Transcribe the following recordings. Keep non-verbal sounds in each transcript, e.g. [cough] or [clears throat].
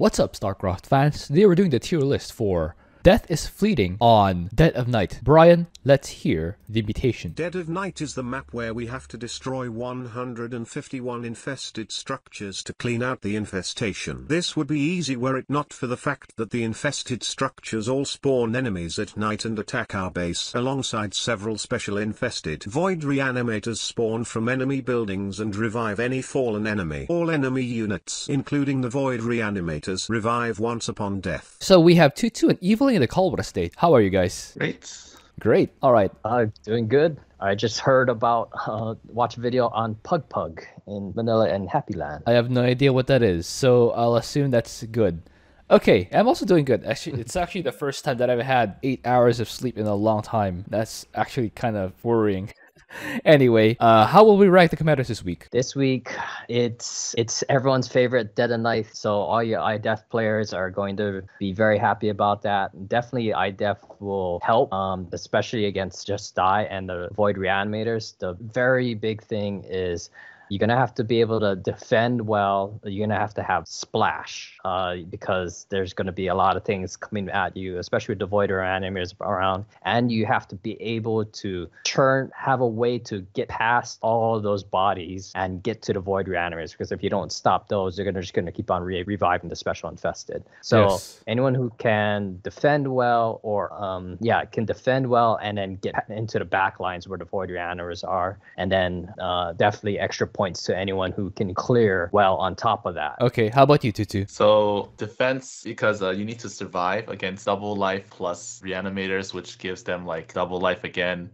What's up, StarCraft fans? Today we're doing the tier list for Death is Fleeting on Dead of Night. Brian, let's hear the invitation. Dead of Night is the map where we have to destroy 151 infested structures to clean out the infestation. This would be easy were it not for the fact that the infested structures all spawn enemies at night and attack our base alongside several special infested void reanimators spawn from enemy buildings and revive any fallen enemy. All enemy units, including the void reanimators, revive once upon death. So we have Tutu and Evil in the Colbert State. How are you guys? Great. Great. All right. Uh, doing good. I just heard about uh, watch a video on Pug Pug in Manila and Happy Land. I have no idea what that is, so I'll assume that's good. Okay, I'm also doing good. Actually, it's actually the first time that I've had eight hours of sleep in a long time. That's actually kind of worrying. [laughs] anyway, uh, how will we rank the commanders this week? This week, it's it's everyone's favorite Dead of Night. So all your IDEF players are going to be very happy about that. Definitely, IDEF will help, um, especially against Just Die and the Void Reanimators. The very big thing is you're gonna have to be able to defend well. You're gonna have to have splash uh, because there's gonna be a lot of things coming at you, especially with the void reanimators around, and you have to be able to turn, have a way to get past all of those bodies and get to the void reanimators. Because if you don't stop those, they're gonna just gonna keep on re- reviving the special infested. So Yes. anyone who can defend well, or um, yeah, can defend well, and then get into the back lines where the void reanimators are, and then uh, definitely extra points to anyone who can clear well on top of that. Okay, how about you, Tutu? So defense because uh, you need to survive against double life plus reanimators, which gives them like double life again,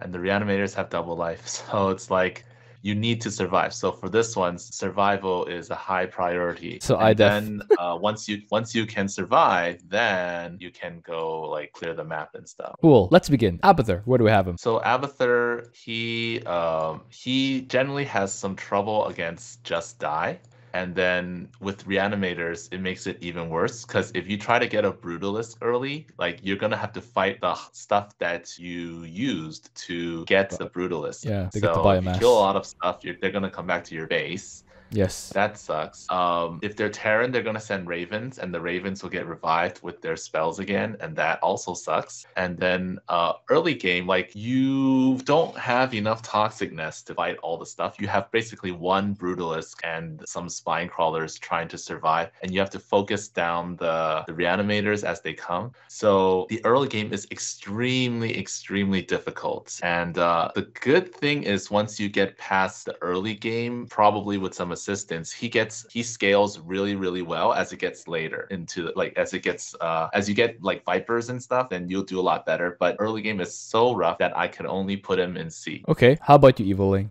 and the reanimators have double life. [laughs] So it's like you need to survive. So for this one, survival is a high priority. So and IDEF. then uh, once you once you can survive, then you can go like clear the map and stuff. Cool. Let's begin. Abathur, where do we have him? So Abathur, he um, he generally has some trouble against Just Die. And then with reanimators, it makes it even worse because if you try to get a brutalist early, like you're gonna have to fight the stuff that you used to get the brutalist. Yeah, to so get the if you kill a lot of stuff, you're, they're gonna come back to your base. Yes. That sucks. Um, if they're Terran, they're gonna send Ravens, and the Ravens will get revived with their spells again, and that also sucks. And then uh, early game, like you don't have enough toxic nests to fight all the stuff. You have basically one Brutalist and some Spine Crawlers trying to survive, and you have to focus down the, the Reanimators as they come. So the early game is extremely, extremely difficult. And uh, the good thing is once you get past the early game, probably with some assistance, he gets he scales really, really well as it gets later into like as it gets uh, as you get like Vipers and stuff, then you'll do a lot better. But early game is so rough that I can only put him in C. Okay, how about you, Eviling?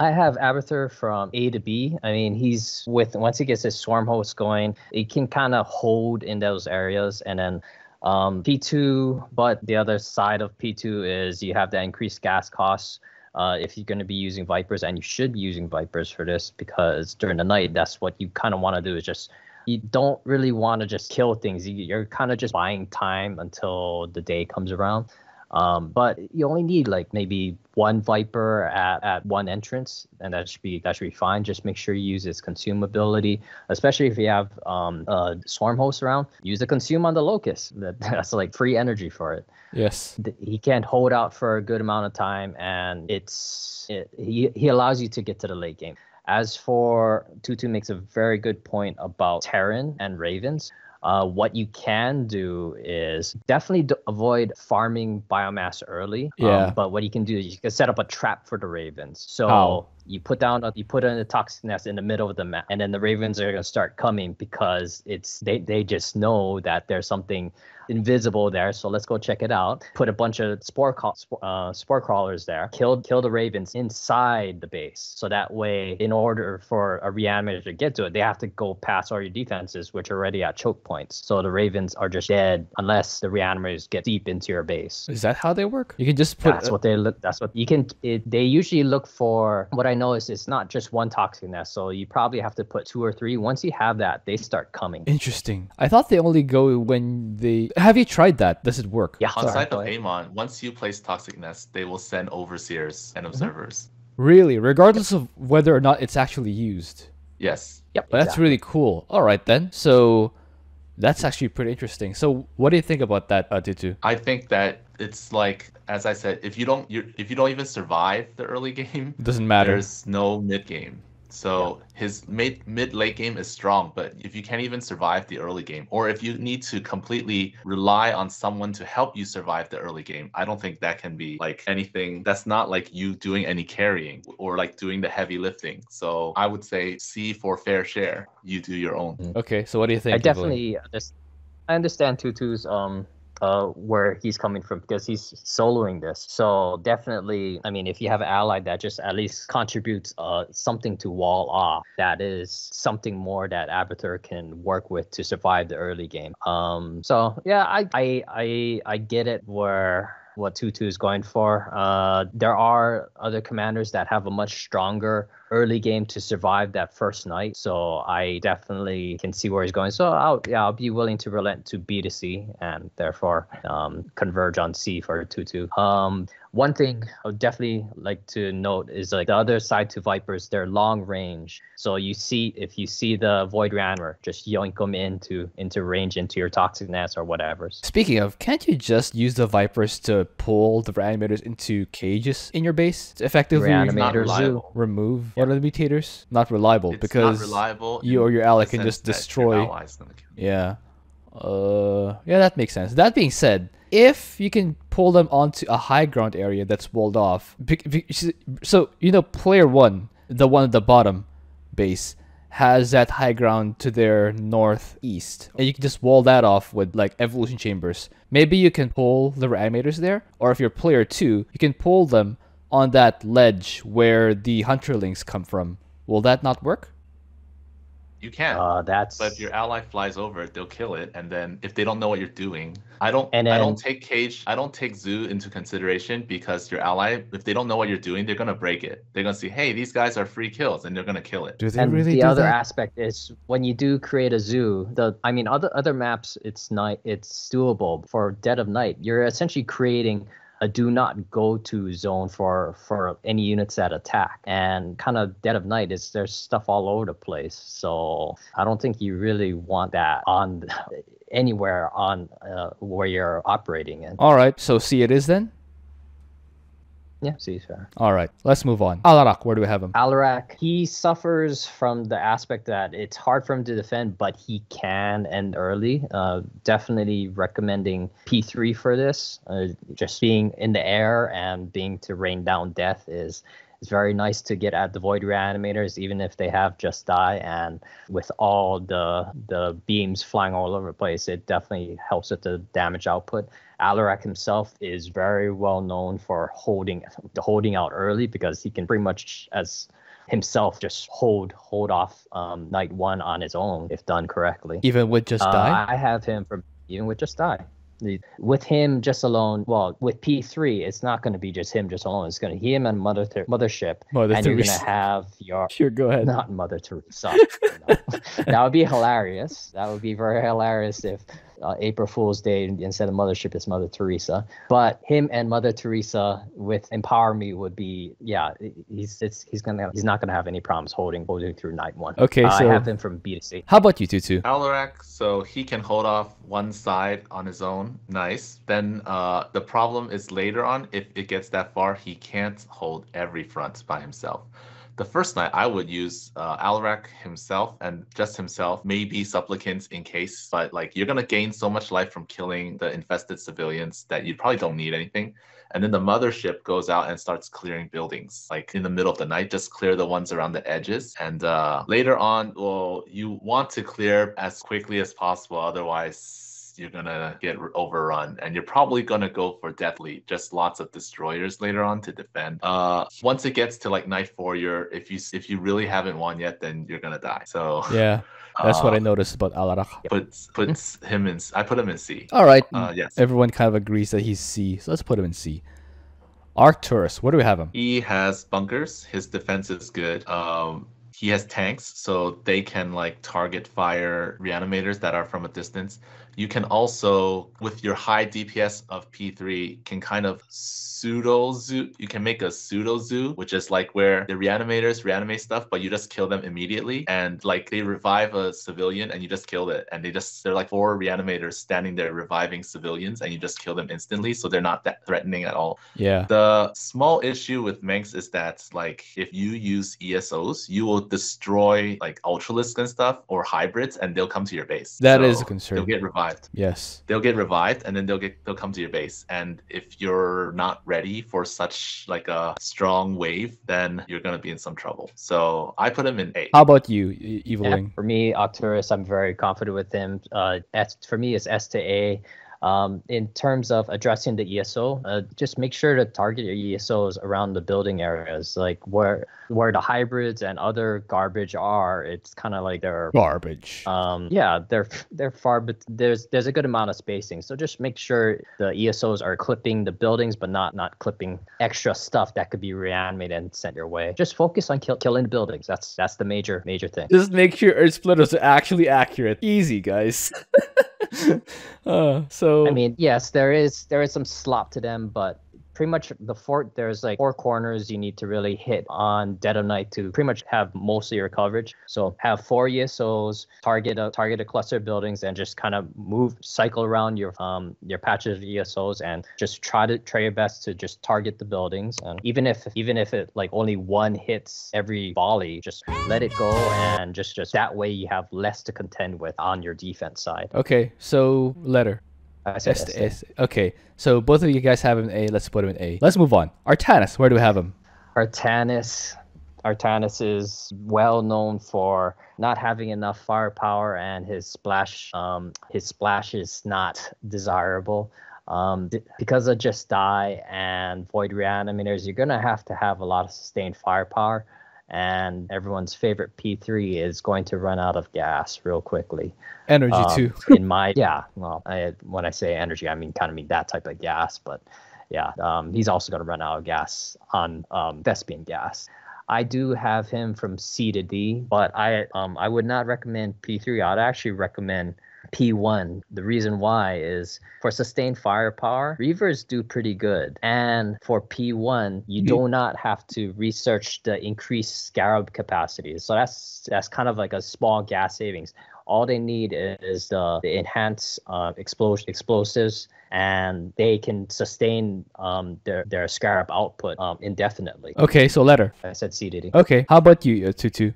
I have Abathur from A to B. I mean, he's with once he gets his swarm host going, he can kind of hold in those areas, and then um, P2. But the other side of P2 is you have the increased gas costs. Uh, if you're going to be using Vipers, and you should be using Vipers for this because during the night, that's what you kind of want to do is just you don't really want to just kill things. You, you're kind of just buying time until the day comes around. Um, but you only need like maybe one Viper at, at one entrance, and that should be that should be fine. Just make sure you use its consumability, especially if you have um, uh, swarm host around. Use the consume on the locust. [laughs] That, that's like free energy for it. Yes. He can't hold out for a good amount of time, and it's it, he he allows you to get to the late game. As for Tutu makes a very good point about Terran and Ravens. Uh, what you can do is definitely d- avoid farming biomass early. um, Yeah. but what you can do is you can set up a trap for the Ravens. So How? you put down a, you put in a toxic nest in the middle of the map, and then the Ravens are gonna start coming because it's they they just know that there's something invisible there. So let's go check it out. Put a bunch of spore ca- spore, uh, spore crawlers there. Kill kill the Ravens inside the base. So that way, in order for a reanimator to get to it, they have to go past all your defenses, which are already at choke points. So the Ravens are just dead unless the reanimators get deep into your base. Is that how they work? You can just put. That's what they look. That's what you can. It, they usually look for. What I know is it's not just one toxic nest, so you probably have to put two or three. Once you have that, they start coming. Interesting. I thought they only go when they. Have you tried that? Does it work? Yeah, On sorry, site go of. Amon, once you place Toxic Nest, they will send overseers and observers. Really? Regardless of whether or not it's actually used. Yes. Yep. But that's exactly. really cool. All right then. So that's actually pretty interesting. So what do you think about that, uh, Tutu? I think that it's like, as I said, if you don't, you if you don't even survive the early [laughs] game, It doesn't matter. there's no mid game. So his mid mid late game is strong, but if you can't even survive the early game, or if you need to completely rely on someone to help you survive the early game, I don't think that can be like anything. That's not like you doing any carrying or like doing the heavy lifting. So I would say C for fair share. You do your own. Okay, so what do you think? I definitely understand. I understand Tutu's um uh where he's coming from because he's soloing this. So definitely, I mean, if you have an ally that just at least contributes uh something to wall off, that is something more that Abathur can work with to survive the early game. Um, so yeah, I I I, I get it where what Tutu is going for. Uh, there are other commanders that have a much stronger early game to survive that first night. So I definitely can see where he's going. So I'll yeah I'll be willing to relent to B to C and therefore um, converge on C for Tutu. Um, one thing I would definitely like to note is like the other side to Vipers, they're long range. So you see if you see the Void Reanimer, just yoink them into into range into your Toxic Nest or whatever. Speaking of, can't you just use the Vipers to pull the reanimators into cages in your base to effectively not Reanimator Zoo. reliable. remove one of the mutators? Not reliable It's because not reliable. you or your ally can just destroy- ally's gonna kill you. Yeah. Uh, yeah, that makes sense. That being said, if you can pull them onto a high ground area that's walled off, so you know, player one, the one at the bottom base, has that high ground to their northeast, and you can just wall that off with like evolution chambers. Maybe you can pull the reanimators there, or if you're player two, you can pull them on that ledge where the hunterlings come from. Will that not work? You can. Uh, that's But if your ally flies over it, they'll kill it, and then if they don't know what you're doing, I don't. And then... I don't take cage. I don't take zoo into consideration because your ally, if they don't know what you're doing, they're gonna break it. They're gonna see, hey, these guys are free kills, and they're gonna kill it. Do they and really the do other that? aspect is when you do create a zoo the i mean other other maps it's night it's doable for dead of night you're essentially creating a do not go to zone for for any units that attack. And kind of dead of night is there's stuff all over the place. So i don't think you really want that on [laughs] anywhere on uh, where you're operating in. All right, so see it is then. Yeah see fair All right, let's move on. Alarak, where do we have him? Alarak, he suffers from the aspect that it's hard for him to defend, but he can end early. Uh, definitely recommending P3 for this. Uh, just being in the air and being to rain down death is is very nice to get at the void reanimators, even if they have just die. And with all the the beams flying all over the place, it definitely helps with the damage output. Alarak himself is very well known for holding holding out early because he can pretty much as himself just hold hold off um, night one on his own if done correctly. Even with just Uh, die? I have him from even with just die. With him just alone, well, with P three, it's not going to be just him just alone. It's going to him and Mother Ter- Mothership, Mother and you're going to have your [laughs] Sure, go ahead. not Mother Teresa. No. [laughs] that would be hilarious. That would be very hilarious if uh, April Fool's Day instead of Mothership is Mother Teresa. But him and Mother Teresa with Empower Me would be yeah. He's it's he's gonna he's not gonna have any problems holding holding through night one. Okay, Uh, so- I have him from B to C. How about you, Tutu? Alarak, so he can hold off one side on his own. Nice. Then uh, the problem is later on, if it gets that far, he can't hold every front by himself. The first night, I would use uh, Alarak himself and just himself, maybe supplicants in case, but like you're gonna gain so much life from killing the infested civilians that you probably don't need anything. And then the mothership goes out and starts clearing buildings, like in the middle of the night, just clear the ones around the edges. And uh, later on, well, you want to clear as quickly as possible, otherwise you're gonna get overrun, and you're probably gonna go for death fleet, just lots of destroyers later on to defend. Uh, once it gets to like night four, you're if you if you really haven't won yet, then you're gonna die. So Yeah, [laughs] that's what I uh, noticed about Alarak. puts puts him in. I put him in C. All right, Uh, yes. everyone kind of agrees that he's C, so let's put him in C. Arcturus, where do we have him? He has bunkers. His defense is good. Um, he has tanks, so they can like target fire reanimators that are from a distance. You can also, with your high DPS of P3, can kind of pseudo zoo. You can make a pseudo zoo, which is like where the reanimators reanimate stuff, but you just kill them immediately. And like they revive a civilian and you just kill it. And they just, they're like four reanimators standing there reviving civilians and you just kill them instantly. So they're not that threatening at all. Yeah. The small issue with Mengsk is that like if you use ESOs, you will destroy like Ultralisks and stuff or hybrids and they'll come to your base. That is is a concern. They'll get revived Yes. they'll get revived and then they'll get they'll come to your base and if you're not ready for such like a strong wave then you're going to be in some trouble so i put him in a How about you, E- Yeah, for me, Arcturus, I'm very confident with him. Uh, S, for me, it's S to A. Um, in terms of addressing the ESO, uh, just make sure to target your ESOs around the building areas, like where where the hybrids and other garbage are. It's kind of like they're Garbage. um, yeah, they're they're far, but there's there's a good amount of spacing. So just make sure the ESOs are clipping the buildings, but not not clipping extra stuff that could be reanimated and sent your way. Just focus on kill, killing the buildings. That's that's the major major thing. Just make sure Earth splitters are actually accurate. Easy, guys. [laughs] [laughs] uh, so I mean, yes, there is there is some slop to them, but pretty much the fort there's like four corners you need to really hit on dead of night to pretty much have most of your coverage. So have four ESOs, target a target a cluster of buildings, and just kind of move cycle around your um your patches of ESOs and just try to try your best to just target the buildings. And even if even if it like only one hits every volley, just let it go and just just that way you have less to contend with on your defense side. okay, so letter. I said S S. Okay, so both of you guys have him A. Let's put him in A. Let's move on. Artanis, where do we have him? Artanis. Artanis is well known for not having enough firepower, and his splash, um, his splash is not desirable. Um, th- because of just die and void reanimators, you're gonna have to have a lot of sustained firepower, and everyone's favorite P3 is going to run out of gas real quickly. Energy Um, too. in my [laughs] yeah, well, I, when I say energy, I mean kind of mean that type of gas, but yeah, um, he's also going to run out of gas on um, Vespene gas. I do have him from C to D, but I um, I would not recommend P3. I'd actually recommend P1. The reason why is for sustained firepower, Reavers do pretty good. And for P1, you do not have to research the increased scarab capacity. So that's that's kind of like a small gas savings. All they need is the, the enhanced uh, explos- explosives, and they can sustain um, their, their scarab output um, indefinitely. Okay, so letter. I said CDD. Okay, how about you, uh, Tutu?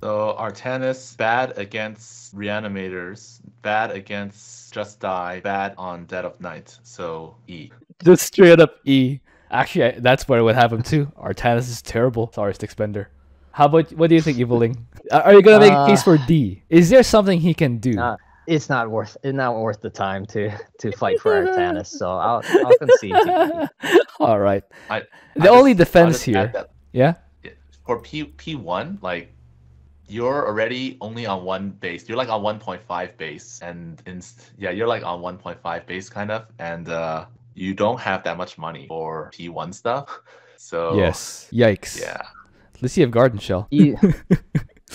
So artanis bad against reanimators bad against just die bad on dead of night so e Just straight up E. Actually, I, that's where I would have him too. Artanis is terrible. Sorry, Stick Spender. How about what do you think, Eviling? [laughs] Are are you gonna make a case Uh, for D? Is there something he can do? Nah, it's not worth it's not worth the time to to fight for Artanis. So I'll I'll concede. [laughs] All right. I, The I only just- defense here. that Yeah. for P P1, like you're already only on one base. You're like on 1.5 base, and in yeah, you're like on 1.5 base kind of, and uh, you don't have that much money for P1 stuff. [laughs] So Yes. Yikes. yeah, Let's see if Garden Shell. you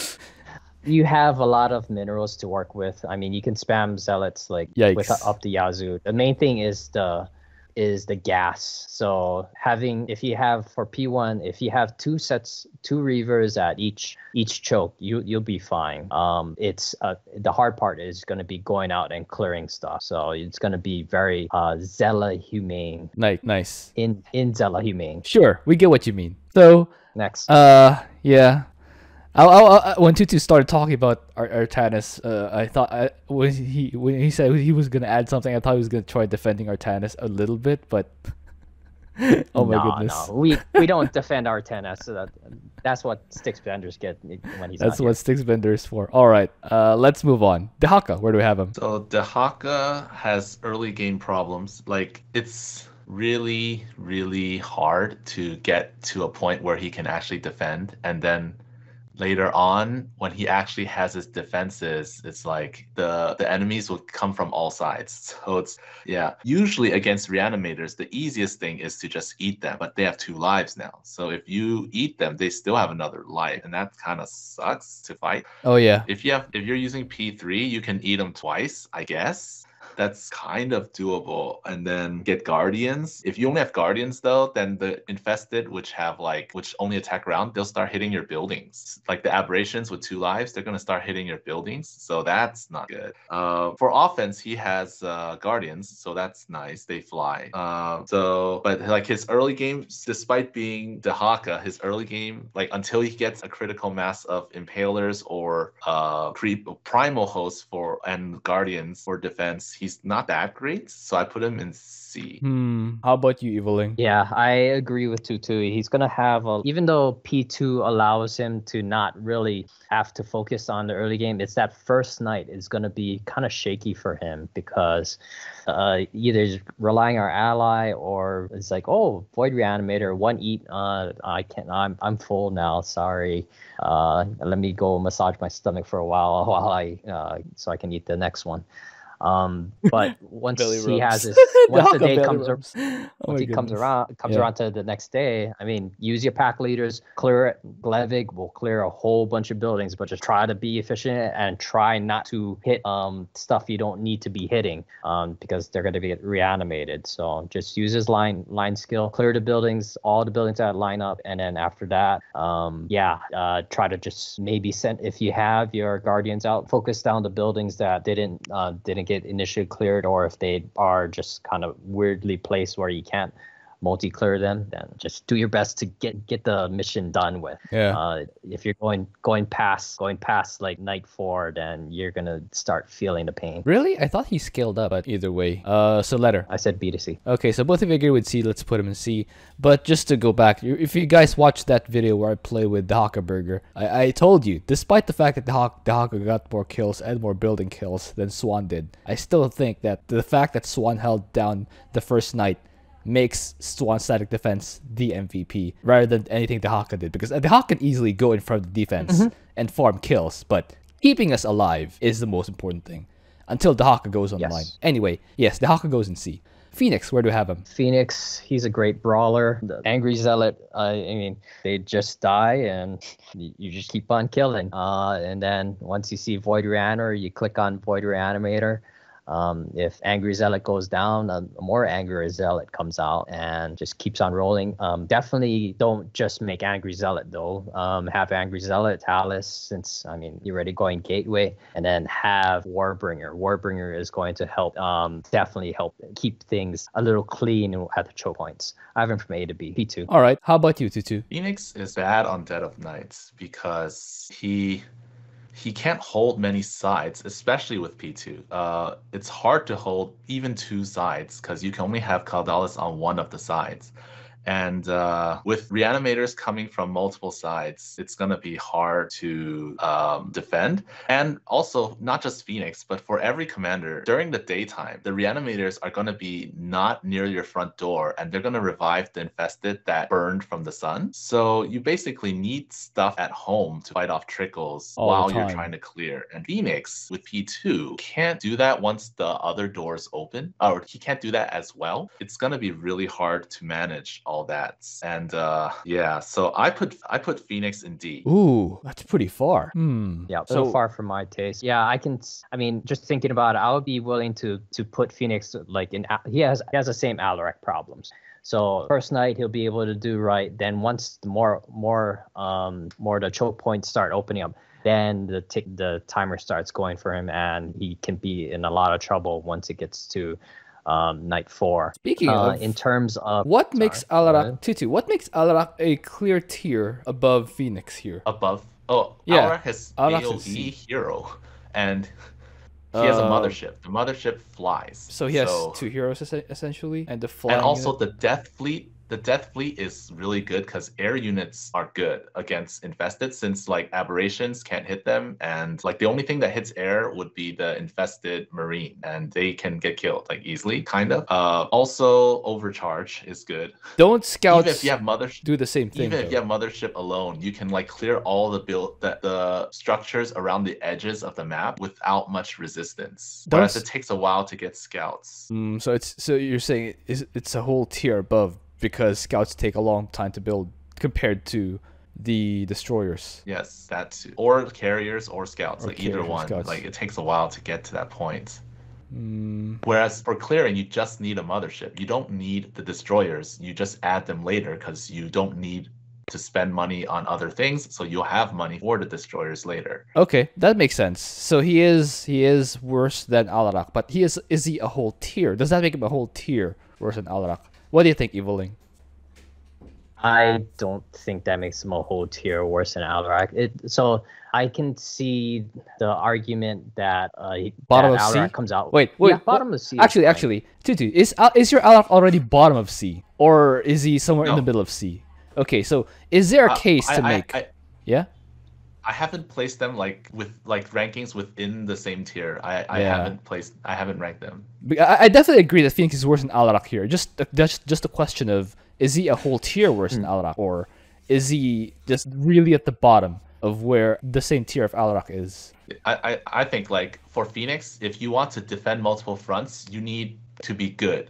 [laughs] you have a lot of minerals to work with. I mean, you can spam zealots like with up the yazoo. The main thing is the is the gas. So having if you have for P1, if you have two sets, two reavers at each each choke, you you'll be fine. Um, it's uh, the hard part is going to be going out and clearing stuff. So it's going to be very uh Zella humane Nice. Nice. in in Zella humane. Sure, we get what you mean. So, Next. uh, yeah. I, I, I, when Tutu started talking about Ar- Artanis, uh, I thought I, when he when he said he was gonna add something, I thought he was gonna try defending Artanis a little bit, but [laughs] oh my no, goodness, No, we we don't defend Artanis. So that that's what sticks benders get when he's that's not what Sticks Bender is for. All right, uh, let's move on. Dehaka, where do we have him? so Dehaka has early game problems. Like it's really really hard to get to a point where he can actually defend, and then later on when he actually has his defenses it's like the the enemies will come from all sides. [laughs] So it's yeah. Usually against reanimators the easiest thing is to just eat them but they have two lives now. So if you eat them they still have another life and that kind of sucks to fight. Oh yeah. if you have if you're using p3 you can eat them twice i guess that's kind of doable. And then get guardians. If you only have guardians though then the infested which have like which only attack ground they'll start hitting your buildings. Like the aberrations with two lives they're going to start hitting your buildings. So that's not good. Uh, for offense he has uh, guardians so that's nice. They fly. Uh, so but like his early game, despite being Dehaka his early game like until he gets a critical mass of impalers or uh creep primal hosts for and guardians for defense he's not that great so i put him in c Hmm. How about you, Eviling? Yeah, I agree with Tutu. He's gonna have a even though P2 allows him to not really have to focus on the early game, it's that first night is gonna be kind of shaky for him because uh, either he's relying on our ally or it's like, oh, Void Reanimator, one eat. Uh, I can't. I'm I'm full now. Sorry. Uh, let me go massage my stomach for a while [laughs] while I uh, so I can eat the next one. Um, but [laughs] once he has his [laughs] once the day comes ar-. Oh once he comes around comes Yeah. around to the next day i mean use your pack leaders clear it glevig will clear a whole bunch of buildings but just try to be efficient and try not to hit um stuff you don't need to be hitting um because they're going to be reanimated so just use his line line skill clear the buildings all the buildings that line up and then after that um yeah uh try to just maybe send if you have your guardians out focus down the buildings that didn't uh didn't get initially cleared or if they are just kind of weirdly placed where you can't multi-clear them then just do your best to get get the mission done with Yeah. uh, if you're going going past going past like night four then you're gonna start feeling the pain Really? I thought he scaled up, but either way. Uh, so letter. i said b to c Okay, so both of you agree with C. Let's put him in C. But just to go back, if you guys watched that video where I play with Dehaka Burger, I, I told you, despite the fact that Dehaka, the Haka got more kills and more building kills than Swann did, I still think that the fact that Swann held down the first night makes Swann static defense the MVP rather than anything Dehaka did. Because Dehaka can easily go in front of the defense and farm kills, but keeping us alive is the most important thing until Dehaka goes online. Yes. Anyway, yes, Dehaka goes in C. Fenix, where do we have him? Fenix, he's a great brawler. The Angry Zealot, uh, I mean, they just die and you just keep on killing. Uh, and then once you see Void Reanimator, you click on Void Reanimator. Um, if Angry Zealot goes down, a more Angry Zealot comes out and just keeps on rolling. Um, definitely don't just make Angry Zealot though. Um, have Angry Zealot, Talis, since I mean you're already going Gateway, and then have Warbringer. Warbringer is going to help, um, definitely help keep things a little clean at the choke points. I have him from A to B, P2. All right. How about you, Tutu? Fenix is bad on Dead of Night because he he can't hold many sides, especially with P2. Uh, it's hard to hold even two sides because you can only have Kaldalis on one of the sides. And uh, with reanimators coming from multiple sides, it's going to be hard to um, defend. And also, not just Fenix, but for every commander, during the daytime, the reanimators are going to be not near your front door and they're going to revive the infested that burned from the sun. So you basically need stuff at home to fight off trickles All while you're trying to clear. And Fenix with P2 can't do that once the other doors open, or he can't do that as well. It's going to be really hard to manage all that. And uh, yeah, so I put I put Fenix in D. Ooh, that's pretty far. Hmm. Yeah, So so far from my taste. Yeah, I can. I mean, just thinking about it, I would be willing to to put Fenix like in. He has he has the same Alarak problems. So first night he'll be able to do right. Then once the more more um more the choke points start opening up, then the tick the timer starts going for him, and he can be in a lot of trouble once it gets to um night four. Speaking Uh, of, in terms of what sorry, makes Alarak ahead. Tutu? What makes Alarak a clear tier above Fenix here? Above, oh, Yeah, Alarak has Alarak's in AOE hero, and he has a Uh, mothership. The mothership flies. So he has two heroes essentially, and the flying. and also unit. the death fleet the Death Fleet is really good because air units are good against infested since like aberrations can't hit them and like the only thing that hits air would be the infested marine and they can get killed like easily kind of. Uh, also overcharge is good. Don't scouts Even if you have mothership. do the same thing? Even if you have mothership alone, you can like clear all the build the, the structures around the edges of the map without much resistance. Whereas Don't it takes a while to get scouts. Mm, so it's so you're saying it's, it's a whole tier above because scouts take a long time to build compared to the destroyers. Yes, that too. Or carriers or scouts, Or like either one. scouts. Like it takes a while to get to that point. Mm, Whereas for clearing, you just need a mothership. You don't need the destroyers. You just add them later because you don't need to spend money on other things. So you'll have money for the destroyers later. okay, that makes sense. So he is he is worse than Alarak, but he is is he a whole tier? Does that make him a whole tier worse than Alarak? What do you think, Eviling? I don't think that makes him a whole tier worse than Alarak. It so I can see the argument that uh, Bottom that of C? Comes out. Wait, wait. yeah, bottom what- of C. is Actually, fine. actually, Tutu, is Al- is your Alarak already bottom of C, or is he somewhere in the middle of C? Okay, so is there a Uh, case I- to I- make? I, yeah. I haven't placed them like with like rankings within the same tier. I, I Yeah. haven't placed I haven't ranked them. Be- I, I definitely agree that Fenix is worse than Alarak here. Just just just a question of is he a whole tier worse Hmm. than Alarak, or is he just really at the bottom of where the same tier of Alarak is? I, I, I think like for Fenix, if you want to defend multiple fronts, you need to be good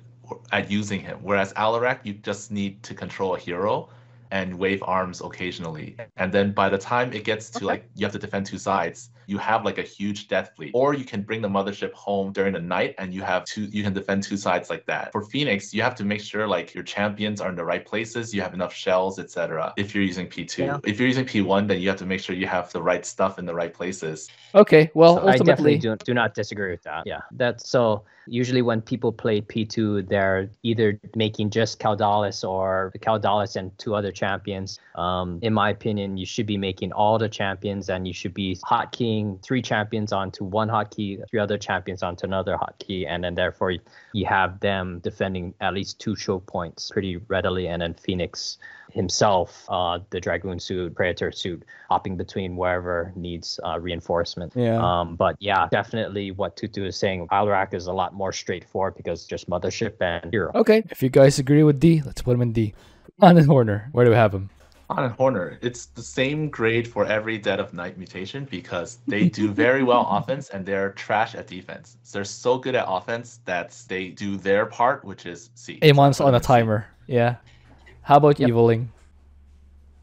at using him. Whereas Alarak, you just need to control a hero and wave arms occasionally. And then by the time it gets to like you have to defend two sides, you have like a huge death fleet. Or you can bring the mothership home during the night and you have two you can defend two sides like that. For Fenix, you have to make sure like your champions are in the right places, you have enough shells, etc. If you're using P2. Yeah. If you're using P1, then you have to make sure you have the right stuff in the right places. Okay, well, So I definitely do, do not disagree with that. Yeah, that's so. Usually, when people play P2, they're either making just Kaldalis or Kaldalis and two other champions. Um, in my opinion, you should be making all the champions, and you should be hotkeying three champions onto one hotkey, three other champions onto another hotkey, and then therefore you have them defending at least two choke points pretty readily, and then Fenix himself, uh, the Dragoon suit, Predator suit, hopping between wherever needs uh, reinforcement. Yeah. Um, but yeah, definitely what Tutu is saying. Alarak is a lot more straightforward because just mothership and hero. okay. If you guys agree with D, let's put him in D. Han and Horner, where do we have him? Han and Horner, it's the same grade for every Dead of Night mutation because they do very well [laughs] offense and they're trash at defense. So They're so good at offense that they do their part, which is C. Amon's Put on a in C. timer. Yeah. How about Yep. Eviling?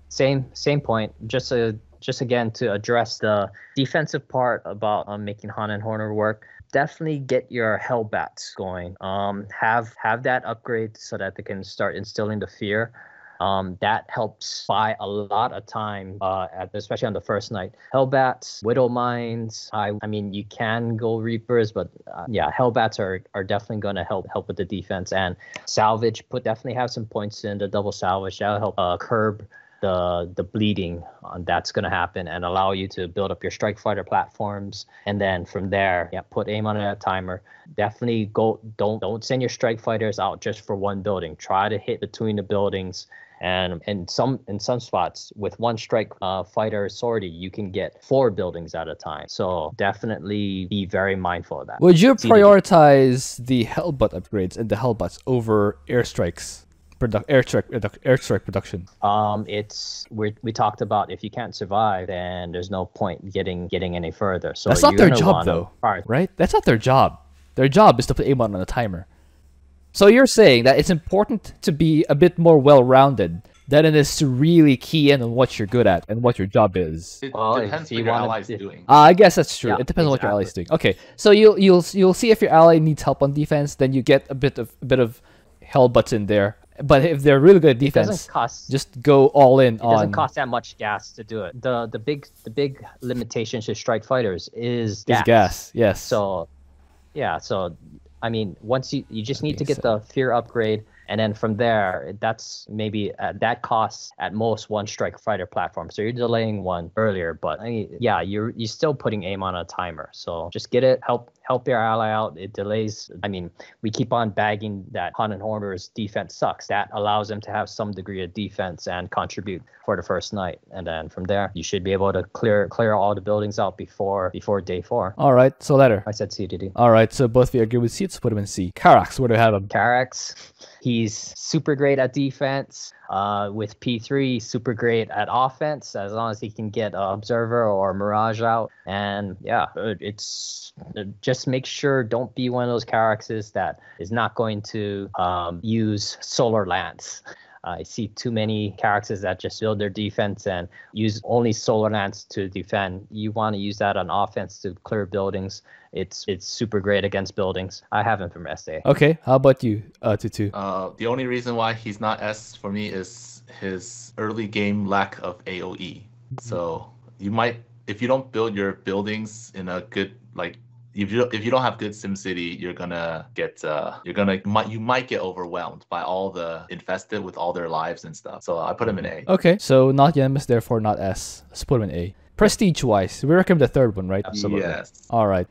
Same same point. Just a just again to address the defensive part about um, making Han and Horner work. Definitely get your Hellbats going. Um, have have that upgrade so that they can start instilling the fear. Um, that helps buy a lot of time, uh, at, especially on the first night. Hellbats, Widow Mines. I, I mean, you can go Reapers, but uh, yeah, Hellbats are, are definitely going to help help with the defense and salvage. Put definitely have some points in the double salvage. That'll help uh, curb the the bleeding on that's going to happen and allow you to build up your strike fighter platforms and then from there yeah put Amon on that timer definitely go don't don't send your strike fighters out just for one building try to hit between the buildings and in some in some spots with one strike uh, fighter sortie you can get four buildings at a time so definitely be very mindful of that Would you prioritize the Hellbat upgrades and the Hellbats over airstrikes, produ- airstrike, airstrike production? Um, it's we we talked about if you can't survive, then there's no point getting getting any further. So That's not their job, though, right? That's not their job. Their job is to put Amon on a timer. So you're saying that it's important to be a bit more well-rounded than it is to really key in on what you're good at and what your job is. It Well, if depends you what your wanna- doing. Uh, I guess that's true. Yeah, it depends on what your exactly. ally's doing. Okay, so you'll you'll you'll see if your ally needs help on defense, then you get a bit of a bit of hellbats in there. But if they're really good at doesn't defense, cost. just go all in it on. doesn't cost that much gas to do it. The the big the big limitation to strike fighters is is gas. gas. Yes. So, yeah. So, I mean, once you you just need to get the fear upgrade, and then from there, that's maybe uh, that costs at most one strike fighter platform. So you're delaying one earlier, but I mean, yeah, you're you're still putting Amon on a timer. So just get it, help help your ally out. It delays. I mean, we keep on bagging that Han and Horner's defense sucks. That allows them to have some degree of defense and contribute for the first night. And then from there, you should be able to clear clear all the buildings out before before day four. All right, so letter. I said CDD. All right, so both of you agree with C. Let's put him in C. Karax, where do we have him? Karax, he's super great at defense. Uh, with P3, super great at offense as long as he can get uh, Observer or Mirage out. And yeah, it's uh, just make sure don't be one of those characters that is not going to um, use Solar Lance. [laughs] I see too many characters that just build their defense and use only Solar Lance to defend. You want to use that on offense to clear buildings. It's it's super great against buildings. I have him from SA. Okay, how about you, uh, Tutu? Uh, the only reason why he's not S for me is his early game lack of AOE. So you might, if you don't build your buildings in a good like. If you don't, if you don't have good SimCity, you're gonna get uh, you're gonna might you might get overwhelmed by all the infested with all their lives and stuff. So I put him in A. Okay, so not unanimous, therefore not S. Let's put him in A. Prestige wise, we recommend the third one, right? Absolutely. Yes. All right.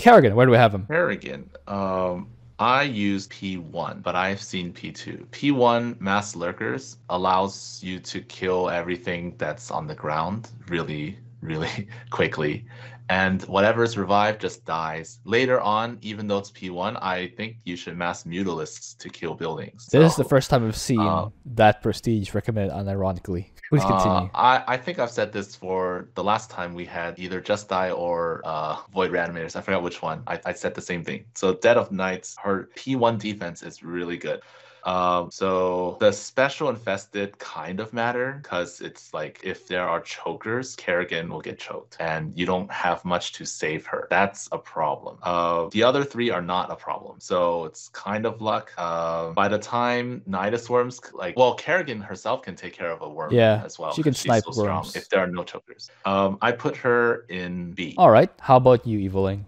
Kerrigan, where do we have him? Kerrigan. Um, I use P1, but I've seen P2. P1 mass lurkers allows you to kill everything that's on the ground really, really [laughs] quickly. And whatever's revived just dies. Later on, even though it's P1, I think you should mass mutalisks to kill buildings. This is the first time I've seen uh, that prestige recommended unironically. Please uh, continue. I, I think I've said this for the last time we had either Just Die or uh, Void Reanimators. I forgot which one. I, I said the same thing. So Dead of Nights, her P1 defense is really good. Um, so the special infested kind of matter because it's like if there are chokers, Kerrigan will get choked, and you don't have much to save her. That's a problem. Uh, the other three are not a problem, so it's kind of luck. Uh, by the time Nidus worms, like well, Kerrigan herself can take care of a worm Yeah, as well. she can snipe so worms. if there are no chokers. Um, I put her in B. All right, how about you, Eviling?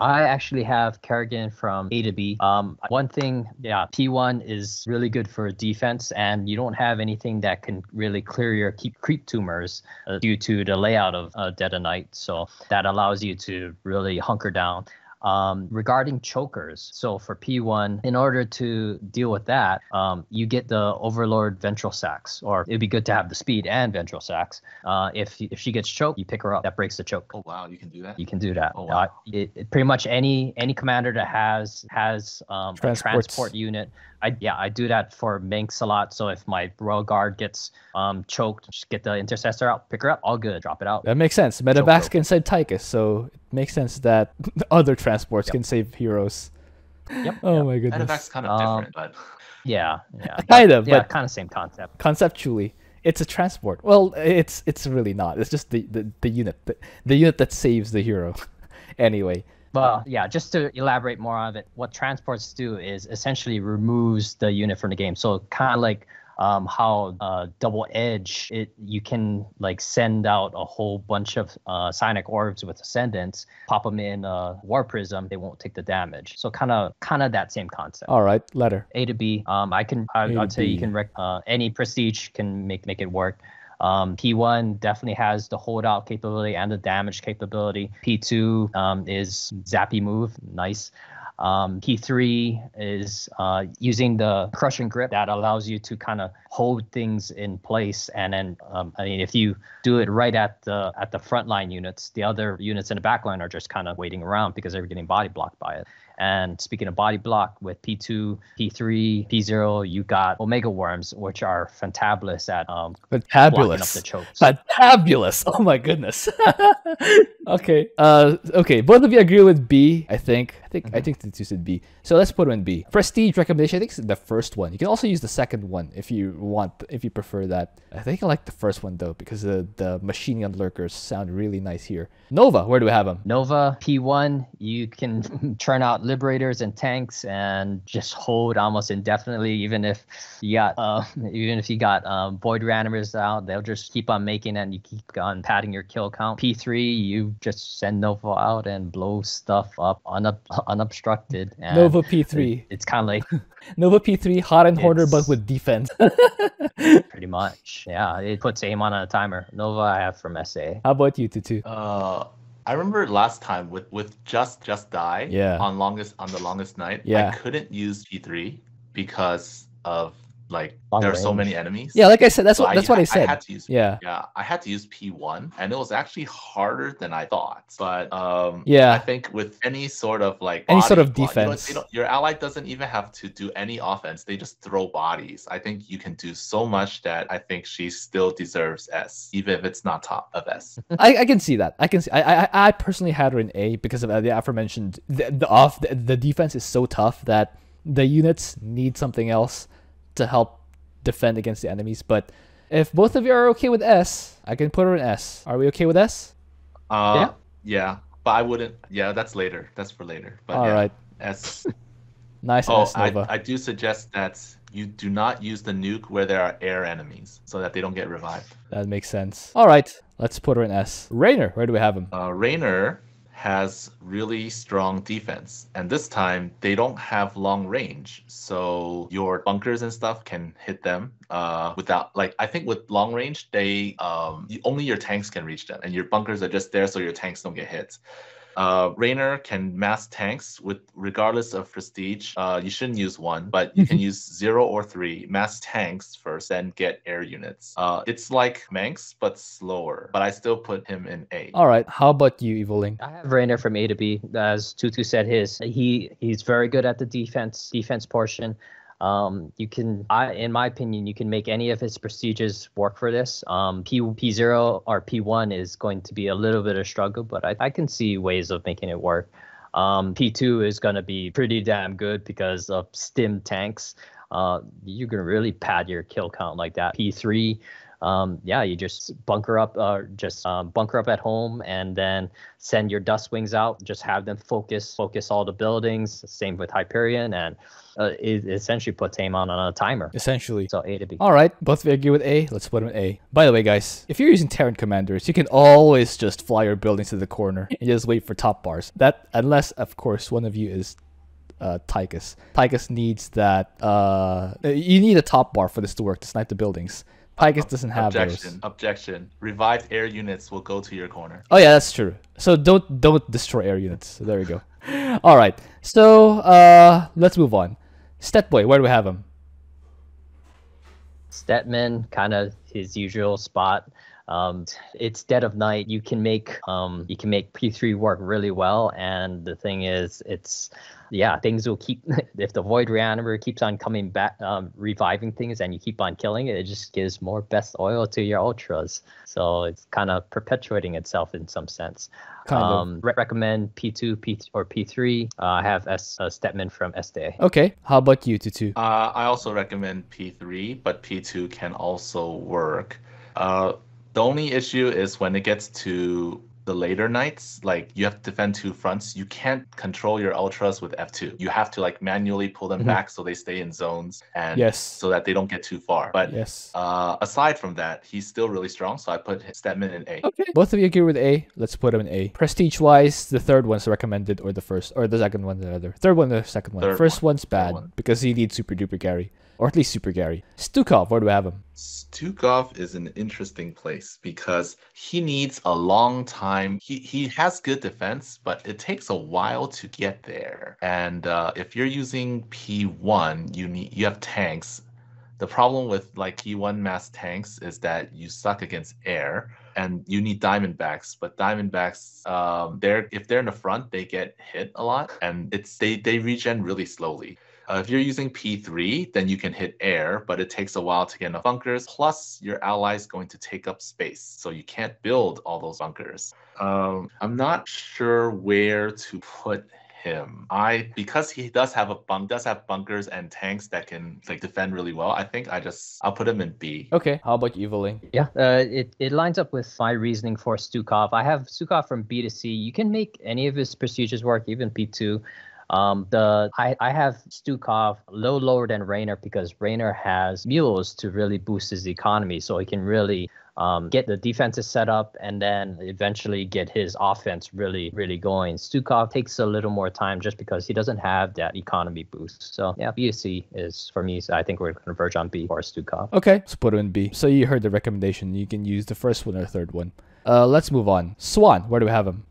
I actually have Kerrigan from A to B. Um, one thing, yeah, P1 is really good for defense, and you don't have anything that can really clear your keep creep tumors uh, due to the layout of uh, Dead of Night. So that allows you to really hunker down. Um, regarding chokers, so for P1, in order to deal with that, um, you get the Overlord Ventral Sacs, or it'd be good to have the speed and Ventral Sacs. Uh, if if she gets choked, you pick her up. That breaks the choke Oh wow, you can do that. you can do that. Oh, Uh, wow. it, it- pretty much any any commander that has has um, a transport unit. I yeah I do that for Mengsk a lot. So if my royal guard gets um, choked, just get the intercessor out, pick her up, all good, drop it out. That makes sense. Choco. Medevacs can save Tychus, so it makes sense that [laughs] other transports can save heroes. Yep. [laughs] Oh yep. my goodness. Medevac's kind of Um, different, but [laughs] Yeah. Yeah. Kind of, yeah. but Kind of same concept. conceptually, it's a transport. Well, it's it's really not. It's just the the, the unit, the, the unit that saves the hero. anyway, Well, yeah, just to elaborate more on it, what transports do is essentially removes the unit from the game. So kind of like um, how uh, double edge, it you can like send out a whole bunch of uh, psionic orbs with ascendants, pop them in uh, war prism, they won't take the damage. So kind of kind of that same concept. all right, letter. A to B. Um, I can. I, A I'd say you B. can. Rec- uh, any prestige can make make it work. Um, P1 definitely has the holdout capability and the damage capability. P2 um, is zappy move, nice. Um, P3 is uh, using the crushing grip that allows you to kind of hold things in place. And then, um, I mean, if you do it right at the at the frontline units, the other units in the backline are just kind of waiting around because they're getting body blocked by it. And speaking of body block, with P2, P3, P0, you got Omega Worms, which are fantabulous at um, blocking up the chokes. Fantabulous. Oh my goodness. [laughs] okay. Uh okay, both of you agree with B, I think. I think I think that you said B. So let's put them in B. Prestige recommendation, I think it's the first one. You can also use the second one if you want if you prefer that. I think I like the first one though, because the the machine gun lurkers sound really nice here. Nova, where do we have them? Nova P1, you can [laughs] turn out liberators and tanks and just hold almost indefinitely. Even if you got, uh, [laughs] even if you got um, void reanimators out, they'll just keep on making and you keep on padding your kill count. P3, you just send Nova out and blow stuff up unup- unobstructed. And Nova P3. it- it's kind of like [laughs] Nova P3, Han and Horner, but with defense. [laughs] [laughs] pretty much, yeah. It puts Amon on a timer. Nova I have from SA. How about you, Tutu? uh, I remember last time with with just just die Yeah. on longest on the longest night. Yeah. I couldn't use P3 because of like Long there are so many enemies. Yeah, like I said, that's So what that's what I said. had to use yeah. yeah, I had to use P1, and it was actually harder than I thought. But um, Yeah. I think with any sort of like Any sort of block- you know, defense. your ally doesn't even have to do any offense; they just throw bodies. I think you can do so much that I think she still deserves S, even if it's not top of S. [laughs] I, I can see that. I can see. I, I I personally had her in A because of uh, the aforementioned the, the off the, the defense is so tough that the units need something else to help defend against the enemies. But if both of you are okay with S, I can put her in S. Are we okay with S? Uh, yeah. but I wouldn't. Yeah, that's later. That's for later. But All yeah, right, S. [laughs] nice Oh, S I, Nova. I do suggest that you do not use the nuke where there are air enemies, so that they don't get revived. That makes sense. All right, let's put her in S. Raynor, where do we have him? Uh, Raynor has really strong defense, and this time they don't have long range, so your bunkers and stuff can hit them uh, without like I think with long range they um, only your tanks can reach them, and your bunkers are just there so your tanks don't get hit. Uh, Raynor can mass tanks with regardless of prestige. Uh, you shouldn't use one, but you can use zero or three mass tanks first, then get air units. Uh, it's like Mengsk but slower. But I still put him in A. All right, how about you, Evoling? I have Raynor from A to B. As Tutu said, his he he's very good at the defense defense portion. Um, you can, I in my opinion, you can make any of his prestiges work for this. Um, P P zero or P one is going to be a little bit of struggle, but I, I can see ways of making it work. Um, P two is going to be pretty damn good because of stim tanks. Uh, you can really pad your kill count like that. P three um, yeah, you just bunker up, uh, just um, bunker up at home, and then send your Dusk Wings out. Just have them focus, focus all the buildings. Same with Hyperion, and uh, it essentially puts Amon on a timer. Essentially. So A to B. All right, both of you agree with A. Let's put him in A. By the way, guys, if you're using Terran commanders, you can always just fly your buildings to the corner and just wait for top bars. That unless, of course, one of you is uh, Tychus. Tychus needs that. Uh, you need a top bar for this to work to snipe the buildings. Tychus doesn't have Objection. those. Objection. Revived air units will go to your corner. Oh yeah, that's true. So don't don't destroy air units. So there we go. [laughs] All right. So uh, let's move on. Stet boy, where do we have him? Stetmann, kind of his usual spot. Um, it's dead of night. You can make um, you can make P3 work really well, and the thing is, it's yeah, things will keep. [laughs] if the Void Reanimator keeps on coming back, um, reviving things, and you keep on killing it, it just gives more Bestoil to your ultras. So it's kind of perpetuating itself in some sense. Kind of. um, re- recommend P2, P or P3. Uh, I have S uh, Stetmann from SDA. Okay. How about you, Tutu? Uh, I also recommend P3, but P2 can also work. Uh, the only issue is when it gets to the later nights, like you have to defend two fronts, you can't control your ultras with F2. You have to like manually pull them Mhm. back so they stay in zones and Yes. so that they don't get too far. But Yes. uh, aside from that, he's still really strong, so I put Stetmann in A. Okay. Both of you agree with A. Let's put him in A. Prestige wise, the third one's recommended, or the first, or the second one, the other. Third one, the second one. Third First one, one's bad one. because he needs super duper Gary, or at least super Gary. Stukov, where do we have him? Stukov is an interesting place because he needs a long time. He he has good defense, but it takes a while to get there. And uh, if you're using P1, you need you have tanks. The problem with like P1 mass tanks is that you suck against air and you need diamondbacks but diamondbacks um they're if they're in the front they get hit a lot and it's they they regen really slowly uh, if you're using P3, then you can hit air, but it takes a while to get enough bunkers. Plus, your ally is going to take up space, so you can't build all those bunkers. Um, I'm not sure where to put him. I because he does have a bunk, does have bunkers and tanks that can like defend really well. I think I just I'll put him in B. Okay. How about you, Evoling? Yeah, uh, it, it lines up with my reasoning for Stukov. I have Stukov from B to C. You can make any of his procedures work, even P2. Um, the I, I have Stukov a little lower than Raynor because Raynor has mules to really boost his economy, so he can really um, get the defenses set up and then eventually get his offense really really going. Stukov takes a little more time just because he doesn't have that economy boost. So yeah, B C is for me. So I think we're going to converge on B for Stukov. Okay. Let's put him in B. So you heard the recommendation. You can use the first one or third one. Uh, let's move on. Swann, where do we have him?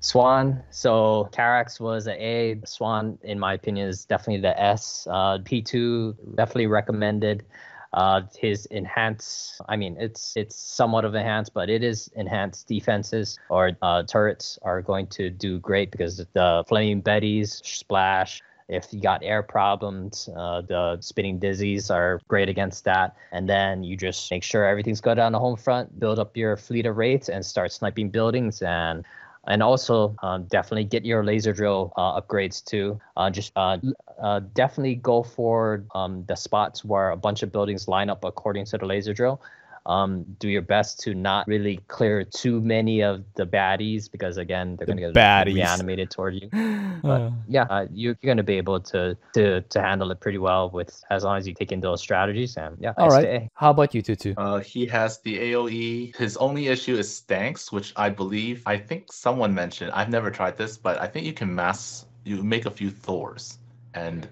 Swann. So Karax was an A. Swann, in my opinion, is definitely the S. Uh, P2 definitely recommended. Uh, his enhance, I mean, it's it's somewhat of enhanced, but it is enhanced defenses or uh, turrets are going to do great because the flaming betties splash. If you got air problems, uh, the spinning dizzies are great against that. And then you just make sure everything's good on the home front, build up your fleet of wraiths, and start sniping buildings and and also um, definitely get your laser drill uh, upgrades too. Uh, just uh, uh, definitely go for um, the spots where a bunch of buildings line up according to the laser drill. Um, do your best to not really clear too many of the baddies because again they're The going to get baddies. reanimated toward you. [sighs] But Uh, yeah, uh, you're, you're going to be able to, to to handle it pretty well with as long as you take in those strategies and yeah. all S right. A. How about you, Tutu? Uh, he has the AOE. His only issue is stanks, which I believe I think someone mentioned. I've never tried this, but I think you can mass you make a few Thors and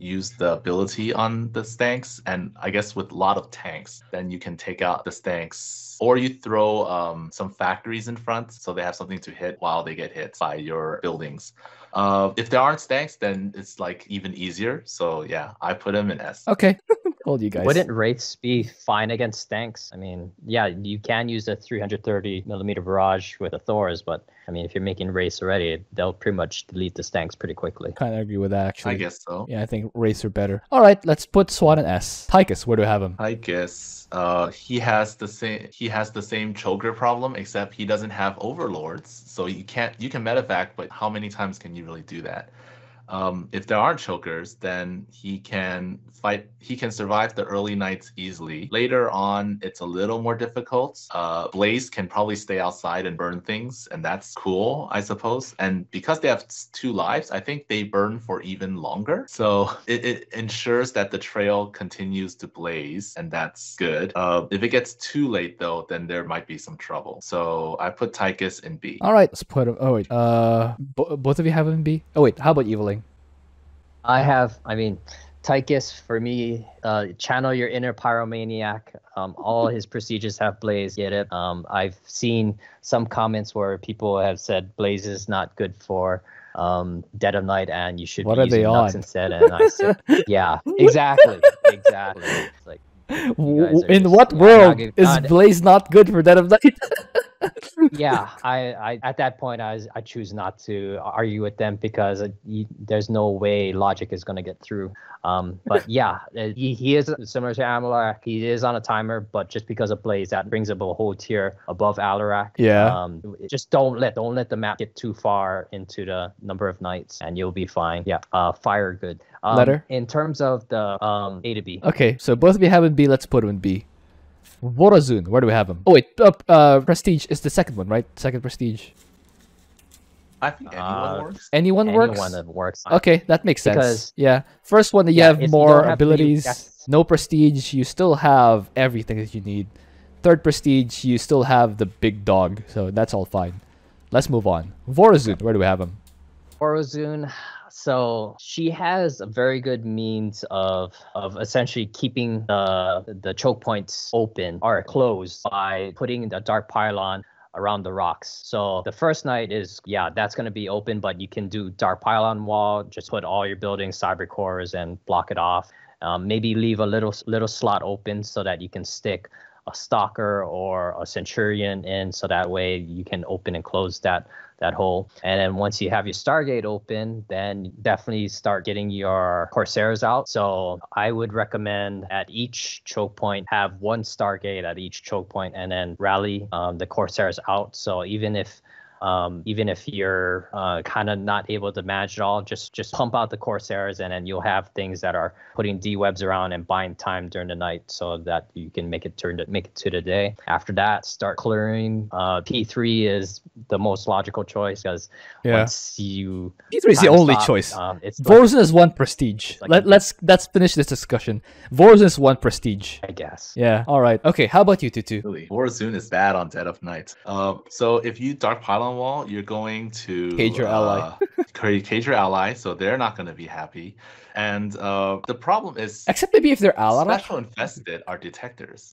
use the ability on the stanks. And I guess with a lot of tanks, then you can take out the stanks. Or you throw um, some factories in front so they have something to hit while they get hit by your buildings. Uh, if there aren't stanks, then it's like even easier. So yeah, I put them in S. Okay. [laughs] Told you guys. Wouldn't wraiths be fine against tanks? I mean, yeah, you can use a 330 millimeter barrage with a Thors, but I mean, if you're making wraiths already, they'll pretty much delete the stanks pretty quickly. kind of agree with that actually. I guess so. Yeah, I think Wraiths are better. All right, let's put Swann and S. Tychus, where do we have him? I guess uh, he has the same he has the same choker problem, except he doesn't have overlords. So you can't you can medevac, but how many times can you really do that? Um, if there aren't chokers, then he can fight. He can survive the early nights easily. Later on, it's a little more difficult. Uh, Blaze can probably stay outside and burn things, and that's cool, I suppose. And because they have two lives, I think they burn for even longer. So it, it ensures that the trail continues to blaze, and that's good. Uh, if it gets too late, though, then there might be some trouble. So I put Tychus in B. All right, let's put. Oh wait, uh, bo- both of you have him in B. Oh wait, how about Evoling? I have, I mean, Tychus for me, uh, channel your inner pyromaniac. Um, all his procedures have Blaze. Get it? Um, I've seen some comments where people have said Blaze is not good for um, Dead of Night, and you should What be are they using Nux on? instead. And I said, [laughs] yeah, exactly, exactly. It's like W- guys are in just- what world is Blaze not good for Dead of Night? [laughs] yeah, I, I at that point I, was- I choose not to argue with them because uh, you, there's no way logic is going to get through. Um, but [laughs] yeah, he, he is similar to Alarak. He is on a timer, but just because of Blaze, that brings up a whole tier above Alarak. Yeah. Um, just don't let don't let the map get too far into the number of nights, and you'll be fine. Yeah. Uh, fire good. Um, Letter? In terms of the um A to B. okay, so both of you have in B. Let's put him in B. Vorazun, where do we have him? Oh wait, uh, uh, Prestige is the second one, right? Second Prestige. I think anyone Uh, works. Anyone Anyone works? that works. Okay, that makes sense. Because- yeah, first one that you Yeah, have if you more have use- abilities, no prestige, you still have everything that you need. Third prestige, you still have the big dog, so that's all fine. Let's move on. Vorazun, where do we have him? Vorazun, so she has a very good means of of essentially keeping the the choke points open or closed by putting the dark pylon around the rocks. So the first night is yeah, that's gonna be open, but you can do dark pylon wall, just put all your buildings, cyber cores, and block it off. Um, maybe leave a little little slot open so that you can stick a stalker or a centurion in so that way you can open and close that that hole. And then once you have your stargate open then definitely start getting your corsairs out. So i would recommend at each choke point have one stargate at each choke point and then rally um, the corsairs out. So even if um, even if you're uh, kind of not able to manage it all, just just pump out the Corsairs, and then you'll have things that are putting D webs around and buying time during the night, so that you can make it turn to make it to the day. After that, start clearing. Uh, P3 is the most logical choice because Yeah. once you P3 is the only stop, choice. Um, it's like, is one prestige. like Let, a- let's let's finish this discussion. Vorazun is one prestige. I guess. Yeah. All right. Okay. How about you, Tutu? Really, Vorazun is bad on Dead of Night. Uh, so if you Dark Pylon Wall, you're going to Cage your ally. uh, cage your ally, so they're not going to be happy. And uh, the problem is Except maybe if they're Alarak. special infested are detectors.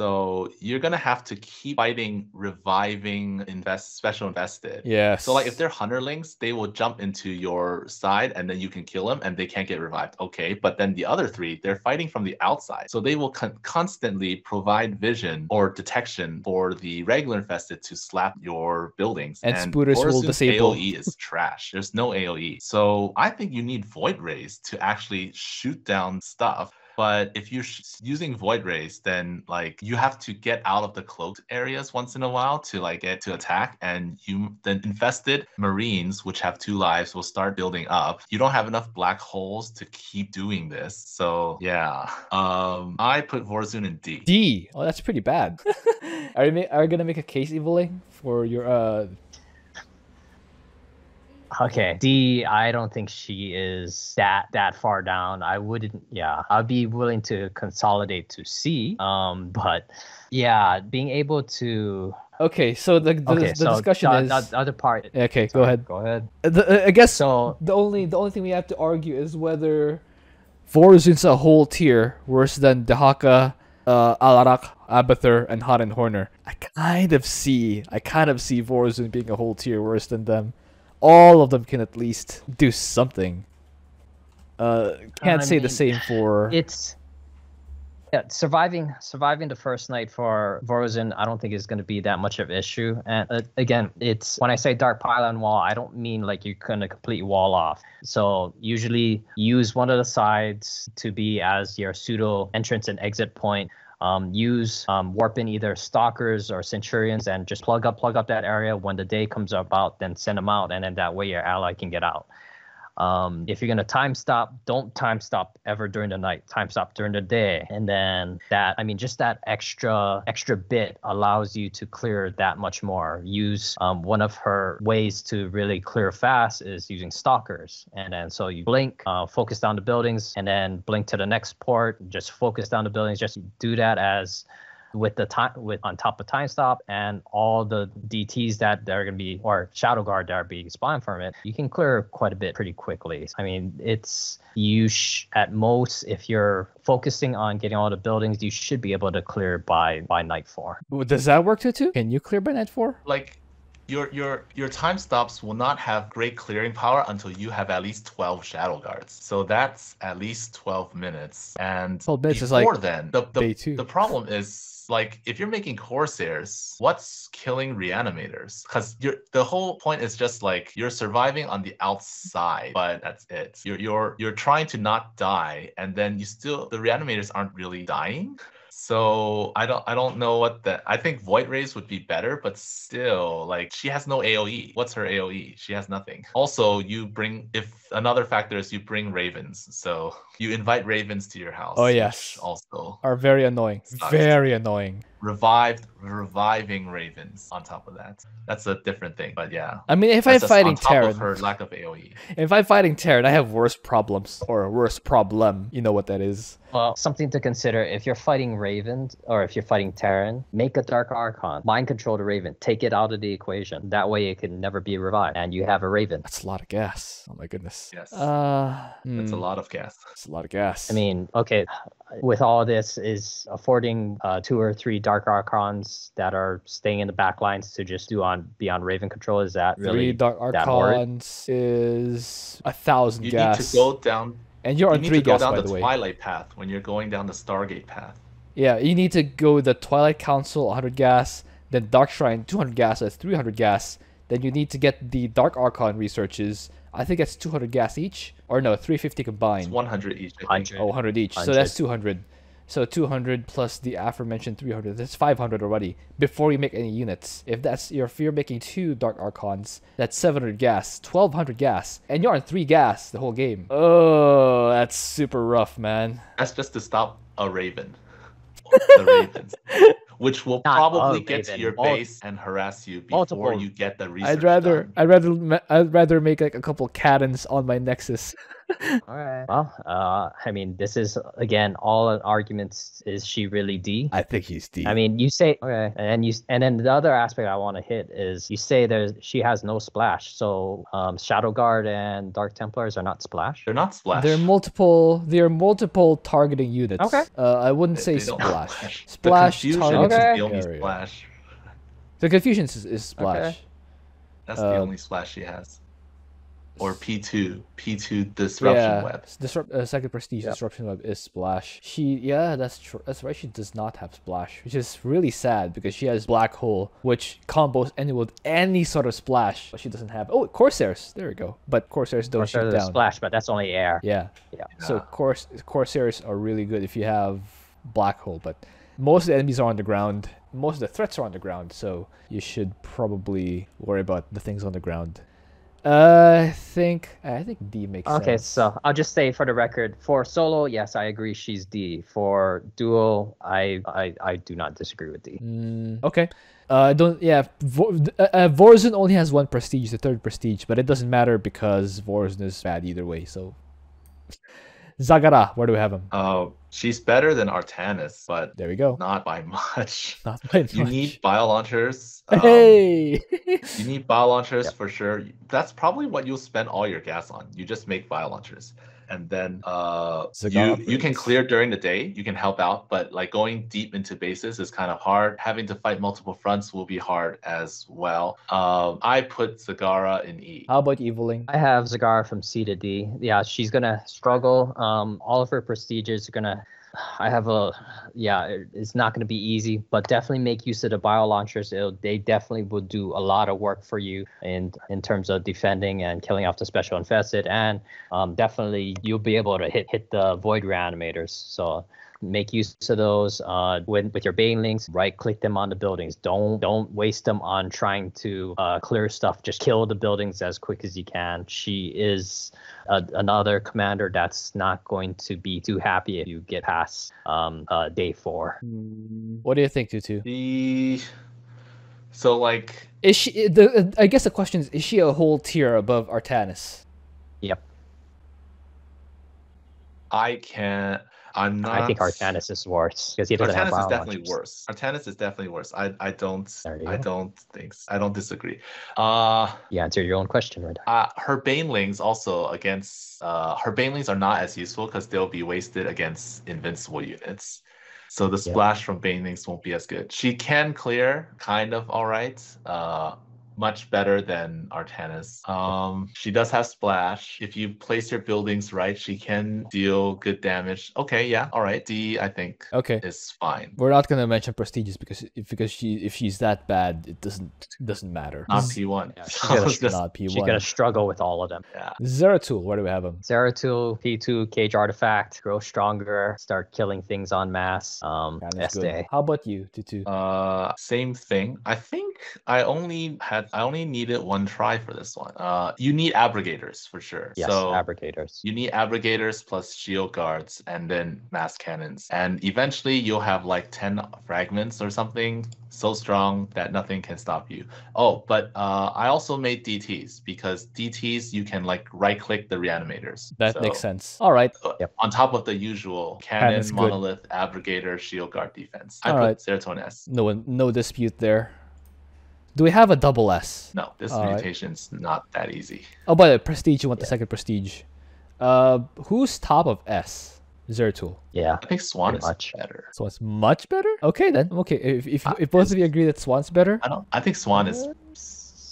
So you're gonna have to keep fighting reviving invest special invested. Yeah. So like if they're hunterlings, they will jump into your side and then you can kill them and they can't get revived. Okay, but then the other three, they're fighting from the outside. So they will con- constantly provide vision or detection for the regular infested to slap your buildings. And spooters will disable. AoE is trash. There's no AoE. So I think you need void rays to actually shoot down stuff. But if you're using void rays, then like you have to get out of the cloaked areas once in a while to like get to attack, and you then infested marines, which have two lives, will start building up. You don't have enough black holes to keep doing this, so yeah. Um, I put Vorazun in D. D. Oh, that's pretty bad. [laughs] are you ma- are you gonna make a case evoling for your uh? Okay, D. I don't think she is that that far down. I wouldn't. Yeah, I'd be willing to consolidate to C. Um, but yeah, being able to. Okay, so the the, Okay, the so discussion the, is the other part. okay. Go ahead. Go ahead. The, uh, I guess So the only the only thing we have to argue is whether Vorazun's a whole tier worse than Dehaka, uh, Alarak, Abathur, and Han and Horner. I kind of see I kind of see Vorazun being a whole tier worse than them. All of them can at least do something. Uh, can't I say the same for it's yeah, surviving surviving the first night for Vorazun, I don't think is going to be that much of an issue. And uh, again, it's when I say dark pylon wall, I don't mean like you're going to completely wall off. So usually use one of the sides to be as your pseudo entrance and exit point. Um, use um, warp in either stalkers or centurions and just plug up plug up that area. When the day comes about then send them out and then that way your ally can get out um, if you're gonna time stop, don't time stop ever during the night. Time stop during the day, and then that I mean, just that extra extra bit allows you to clear that much more. Use um, one of her ways to really clear fast is using stalkers, and then so you blink, uh, focus down the buildings, and then blink to the next port. Just focus down the buildings. Just do that as with the time with on top of time stop and all the DTs that they're gonna be or shadow guard that are being spawned from it, you can clear quite a bit pretty quickly. I mean, it's you sh- at most if you're focusing on getting all the buildings, you should be able to clear by by night four. Does that work too? Too? Can you clear by night four? like your your your time stops will not have great clearing power until you have at least 12 shadow guards so that's at least 12 minutes and 12 minutes is before like then the, day the, two. the problem is like if you're making corsairs what's killing reanimators? Because the whole point is just like you're surviving on the outside but that's it. You're you're you're trying to not die and then you still the reanimators aren't really dying so I don't I don't know what the I think Void Rays would be better, but still like she has no AoE. What's her AoE? She has nothing. Also, you bring if another factor is you bring ravens. So you invite ravens to your house. Oh, yes. Also Are very annoying. Sucks. Very annoying. Revived reviving ravens on top of that. That's a different thing. But yeah. I mean, if I'm fighting on Terran, her lack of. AoE. if I'm fighting Terran, I have worse problems or worse problem. You know what that is. Well, something to consider if you're fighting Raven or if you're fighting Terran, make a Dark Archon. Mind control the Raven. Take it out of the equation. That way it can never be revived. And you have a Raven. That's a lot of gas. Oh my goodness. Yes. Uh, That's a hmm, lot of gas. it's a lot of gas. I mean, okay, with all this is affording uh, two or three Dark Dark archons that are staying in the back lines to just do on be on Raven control. Is that three really dark that horrid? archons is a thousand You gas, need to go down and you're you on need three to go gas down the the twilight path when you're going down the Stargate path. Yeah, you need to go the Twilight Council 100 gas, then Dark Shrine 200 gas, that's 300 gas. Then you need to get the Dark Archon researches. I think that's 200 gas each, or no, 350 combined. It's combined. 100 each. 100. Oh, 100 each. So that's 200. So 200 plus the aforementioned 300. That's 500 already before you make any units. If that's your, if you're making two Dark Archons, that's 700 gas, 1200 gas, and you're on three gas the whole game. Oh, that's super rough, man. That's just to stop a raven. [laughs] the ravens. Which will Not probably a get to your mul- base and harass you before multiple- you get the research I'd rather done. I'd rather I'd rather make like a couple cannons on my Nexus. All right. Well, uh, I mean, this is again all arguments. Is she really D? I think he's D. I mean, you say okay, and you and then the other aspect I want to hit is you say there's she has no splash. So um, Shadow Guard and Dark Templars are not splash. They're not splash. They're multiple. They're multiple targeting units. Okay. Uh, I wouldn't They- say they don't splash. The Splash confusion targets is Okay. the only splash. The confusion is, is splash. That's Uh, the only splash she has. Or P2. P2 disruption yeah, web. s- Disrupt, uh, second prestige Yep. disruption web is splash. She yeah, that's true. That's right. She does not have splash, which is really sad because she has black hole, which combos any with any sort of splash. But she doesn't have. Oh, corsairs. There we go. But corsairs don't Or shoot down. splash, but that's only air. Yeah. Yeah. So Yeah. cors corsairs are really good if you have black hole, but most of the enemies are on the ground. Most of the threats are on the ground, so you should probably worry about the things on the ground. Uh, I think I think D makes Okay, sense. so I'll just say for the record, for solo, yes, I agree she's D. For duo, I I, I do not disagree with D. Mm, okay. Uh, don't yeah. Vo- uh, uh, Vorazun only has one prestige, the third prestige, but it doesn't matter because Vorazun is bad either way. So Zagara, where do we have him? Uh, she's better than Artanis, but There we go. not by [laughs] much. Not by You need bio launchers. [laughs] um, Hey. You need bio launchers [laughs] Yep. for sure. That's probably what you'll spend all your gas on. You just make bio launchers. And then uh Cigar you you can clear during the day, you can help out, but like going deep into bases is kind of hard. Having to fight multiple fronts will be hard as well. Um I put Zagara in E. How about Evoling? I have Zagara from C to D. Yeah, she's gonna struggle. Um, all of her prestiges are gonna. I have a, yeah, it- it's not gonna be easy, but definitely make use of the bio launchers. It'll, they definitely will do a lot of work for you in in terms of defending and killing off the special infested, and um, definitely you'll be able to hit hit the void reanimators. So make use of those uh, with with your banelings. Right click them on the buildings. Don't don't waste them on trying to uh, clear stuff. Just kill the buildings as quick as you can. She is a, another commander that's not going to be too happy if you get past um, uh, day four. What do you think, Tutu? The so like Is she the? I guess the question is: Is she a whole tier above Artanis? Yep, I can't I'm not I think Artanis is worse because he doesn't have Artanis bio is definitely worse. Artanis is definitely worse. I I don't I don't think s- I don't disagree. Uh You answered your own question right. Uh, her banelings also against uh, her banelings are not as useful because they'll be wasted against invincible units. So the Yeah. splash from banelings won't be as good. She can clear kind of all right. Uh, much better than Artanis. Um, she does have splash. If you place your buildings right, she can deal good damage. Okay, yeah, all right. D I think Okay. is fine. We're not gonna mention prestigious because if because she if she's that bad, it doesn't doesn't matter. Not Z- P one. Yeah, [laughs] she's gonna Just- not P She's gonna struggle with all of them. yeah. Zeratul, where do we have him? Zeratul, P2, Cage Artifact, grow stronger, start killing things on mass. Um, Kinda good. SDA. How about you, Tutu? Uh, same thing. I think I only had I only needed one try for this one. Uh, you need abrogators for sure. Yes, so abrogators. you need abrogators plus shield guards and then mass cannons. And eventually you'll have like 10 fragments or something so strong that nothing can stop you. Oh, but uh, I also made DTs because DTs you can like right click the reanimators. That makes sense. All right. uh, Yep. On top of the usual cannon, monolith, abrogator, shield guard defense. I All put right. Zeratul S. No one, no dispute there. Do we have a double S? No, this All right. mutation's not that easy. Oh, by the way, prestige. You want the second prestige? Uh, who's top of S? Zeratul. Yeah. I think Swann is much. better. So it's much better. Okay then. Okay, if if, Uh, if both of you agree that Swann's better, I don't. I think Swann is.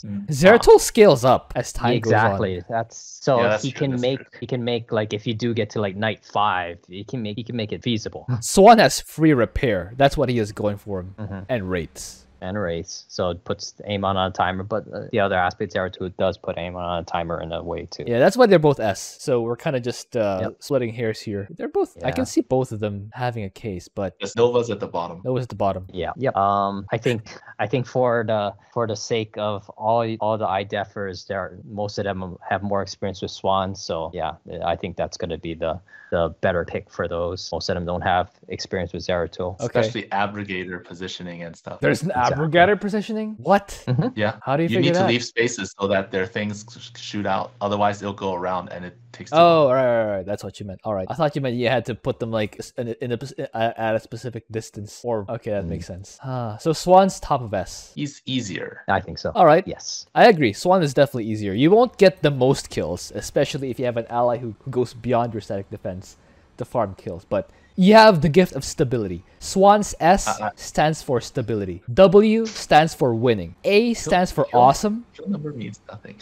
mm, Zeratul scales up as time exactly. Goes on. Exactly. That's so Yeah, that's he true, can that's make true. he can make like if you do get to like night five, he can make he can make it feasible. [laughs] Swann has free repair. That's what he is going for him, Mhm. and rates. And race. So it puts aim on a timer, but uh, the other aspects aspect Zeratul does put aim on a timer in a way too. Yeah, that's why they're both S. So we're kind of just uh, Yep. splitting hairs here. They're both. I can see both of them having a case, but Just Nova's at the bottom. Nova's at the bottom. Yeah. Yep. Um, I think I think for the for the sake of all all the IDEFers, there most of them have more experience with Swann. So yeah, I think that's going to be the the better pick for those. Most of them don't have experience with Zeratul. Okay. Especially abrogator positioning and stuff. There's an Exactly. abrogator positioning? What? Yeah. How do you do that? you figure need to leave spaces so that their things shoot out. Otherwise, it'll go around and it takes. Too Oh, long. right, right, right. That's what you meant. All right. I thought you meant you had to put them like s- in a, in a, uh, at a specific distance. Or okay, that makes sense. Ah, so Swann's top of S. he's easier. I think so. All right. Yes. I agree. Swann is definitely easier. You won't get the most kills, especially if you have an ally who, who goes beyond your static defense to farm kills. But you have the gift of stability. Swann's S Uh, uh. stands for stability. W stands for winning. A stands for kill. awesome. Kill number means nothing.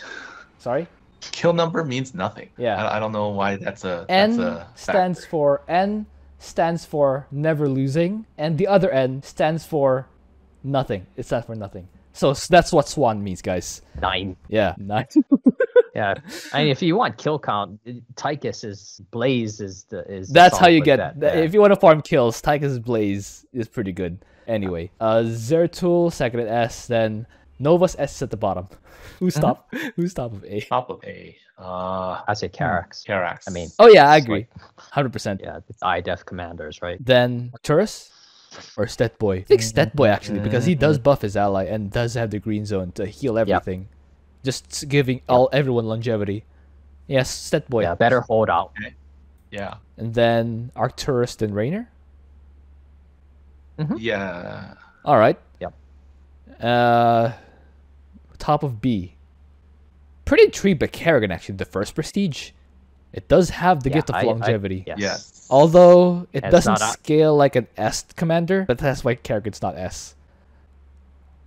Sorry. Kill number means nothing. Yeah. I, I don't know why that's a. N that's a stands for N stands for never losing, and the other N stands for nothing. It stands for nothing. So that's what Swann means, guys. Nine. Yeah, nice. [laughs] Yeah. I mean, if you want kill count, Tychus is Blaze is the is. That's how you get. that, th- yeah. If you want to farm kills, Tychus Blaze is pretty good. Anyway, uh, Zeratul second at S, then Nova's S is at the bottom. [laughs] Who's Mm-hmm. top? Who's top of A? top of A. Uh, I say Karax. Karax. I mean, Oh yeah, I agree. Hundred percent. yeah, it's IDEF commanders, right? Then Turris or Stet Boy. I think Stet Boy actually because he does buff his ally and does have the green zone to heal everything, just s- giving all everyone longevity. Yes, Stet Boy. Yeah, better hold out. yeah. And then Arcturus then Raynor. Yeah. All right. Yep. Uh, top of B. Pretty intrigued by Kerrigan actually. The first prestige, it does have the Yeah, gift of I- I- longevity. yes. Yes. Although it And doesn't not a- scale like an S commander, but that's why Kerrigan's not S.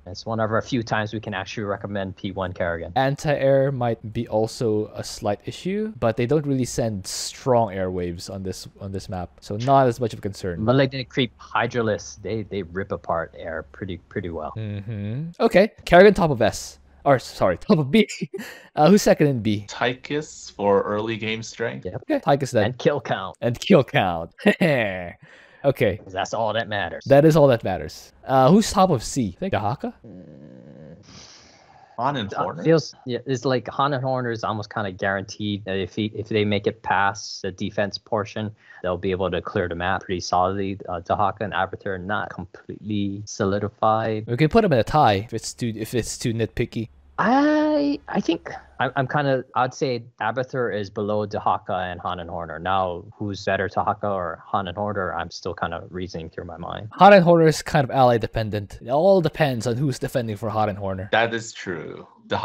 It's one of our few times we can actually recommend P1 Kerrigan. Anti-air might be also a slight issue, but they don't really send strong airwaves on this on this map, so not as much of a concern. Malignant Creep Hydralis, they they rip apart air pretty pretty well. hmm Okay, Kerrigan top of S, or sorry, top of B. [laughs] uh, who's second in B? Tychus for early game strength. Yep. Okay, Tychus then, And kill count. and kill count. [laughs] okay, 'cause That's all that matters. that is all that matters. Uh, who's top of C? I think Dehaka. On and Uh, Horner. feels yeah, it's like Han and Horner is almost kind of guaranteed that if he if they make it past the defense portion, they'll be able to clear the map pretty solidly. Uh, Dehaka and Abathur not completely solidified. We can put them in a tie if it's too if it's too nitpicky. I I think I'm, I'm kind of I'd say Abathur is below Dehaka and Han and Horner. Now who's better, Dehaka or Han and Horner? I'm still kind of reasoning through my mind. Han and Horner is kind of ally dependent. It all depends on who's defending for Han and Horner. That is true. The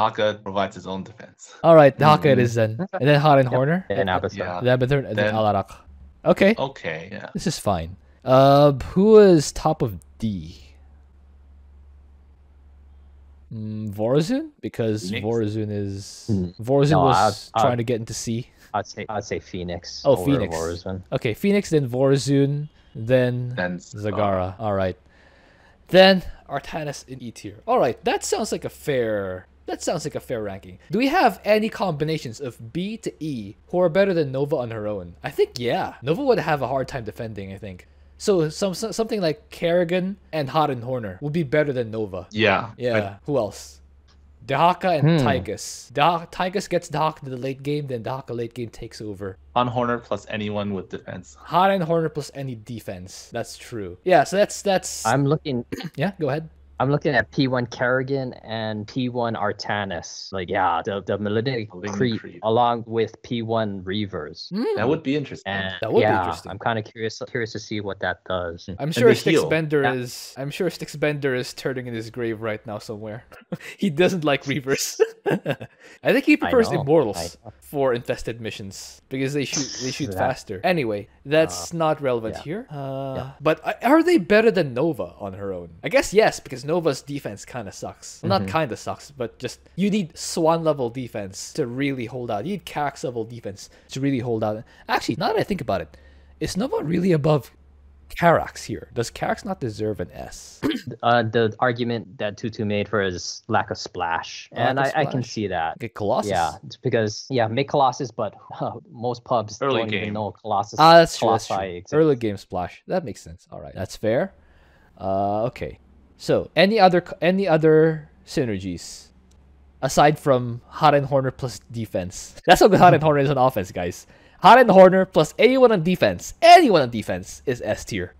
provides his own defense. All right, Dehaka it is then, and then Han and Horner, And Abathur. Yeah. then Abathur, and then Then- Alarak. Okay, Okay. Yeah. this is fine. Uh, who is top of D? Mm, Vorazun? Because Fenix? Vorazun is Mm. Vorazun No, was I'd- trying I'd- to get into C. I'd say I'd say Fenix. Oh, over Fenix. Vorazun. Okay, Fenix, then Vorazun, then Then Zagara. All right. Then Artanis in E tier. All right, that sounds like a fair. That sounds like a fair ranking. Do we have any combinations of B to E who are better than Nova on her own? I think yeah. Nova would have a hard time defending. I think. So some so- something like Kerrigan and Han and Horner would be better than Nova. Yeah. Yeah. Who else? Dehaka and Hmm. Tychus. Dah- Tychus gets Dehaka to the late game, then Dehaka late game takes over. On Horner plus anyone with defense. Han and Horner plus any defense. That's true. Yeah. So that's that's. I'm looking yeah. Go ahead. I'm looking at P1 Kerrigan and P1 Artanis. Like, yeah, the, the Malignant Malignant Creep Creep. along with P1 Reavers. That would be interesting. And That would be interesting. I'm kind of curious curious to see what that does. I'm sure they Styx heal. Bender Yeah. is. I'm sure Styx Bender is turning in his grave right now somewhere. [laughs] he doesn't like Reavers. [laughs] I think he prefers Immortals for infested missions because they shoot they shoot That- faster. Anyway, that's not relevant yeah. here. Uh, Yeah. But uh, are they better than Nova on her own? I guess yes, because Nova's defense kind of sucks. Mm-hmm. Not kind of sucks, but just you need Swann level defense to really hold out. You need Cax level defense to really hold out. Actually, now that I think about it, is Nova really above Karax here? Does Karax not deserve an S? [clears throat] Uh, the argument that Tutu made for his lack of splash, Lack and of I, I can see that. Okay, Colossus. Yeah, because yeah, make Colossus, but [laughs] most pubs Early don't even know Colossus. Ah, that's true. That's true. Early game splash. That makes sense. All right, that's fair. Uh, okay. So, any other any other synergies aside from Hot Horner plus defense? That's how good Hot Horner is on offense, guys. Hot Horner plus anyone on defense, anyone on defense is S tier.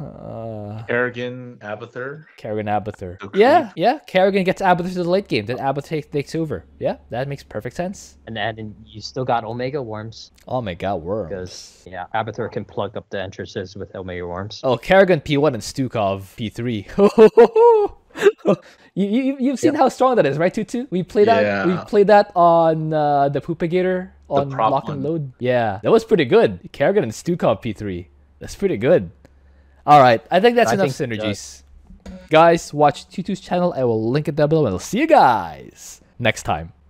Uh, Kerrigan, Abathur. Kerrigan Abathur. So Yeah, yeah. Kerrigan gets Abathur to the late game. Then Abathur takes, takes over. Yeah, that makes perfect sense. And then you still got Omega Worms Oh my god, worms. because yeah, Abathur can plug up the entrances with Omega Worms. Oh, Kerrigan P1 and Stukov P3. [laughs] you, you, you've seen Yep. how strong that is, right, Tutu? We played that. We Yeah. played that on uh, the Poopigator on prop Lock and. Load. Yeah, that was pretty good. Kerrigan and Stukov P3. That's pretty good. All right, I think that's I enough think, synergies. Guys, watch Tutu's channel. I will link it down below, and I'll see you guys next time.